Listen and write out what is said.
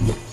Bye.